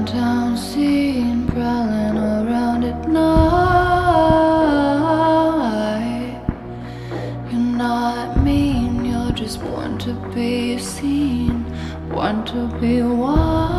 downtown scene prowling around at night. You're not mean, you're just born to be seen, born to be wild.